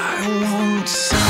I won't stop.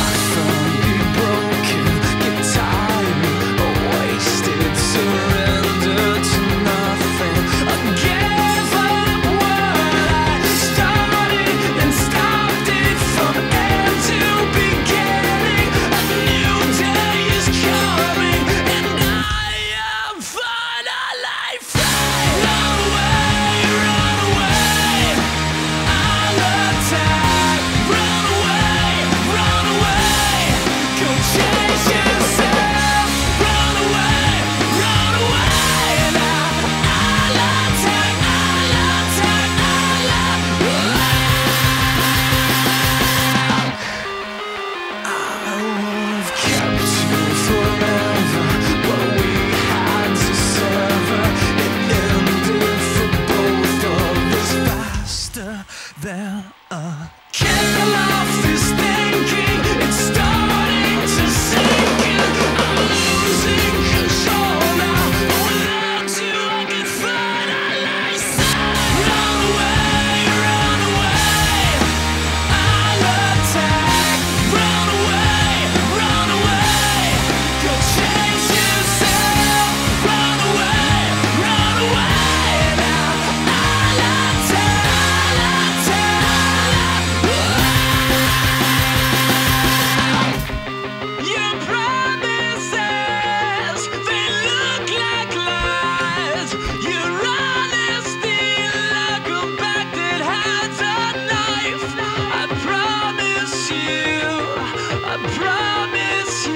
uh, uh. Can't off this thinking, it's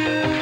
Thank you.